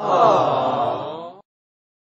Aww.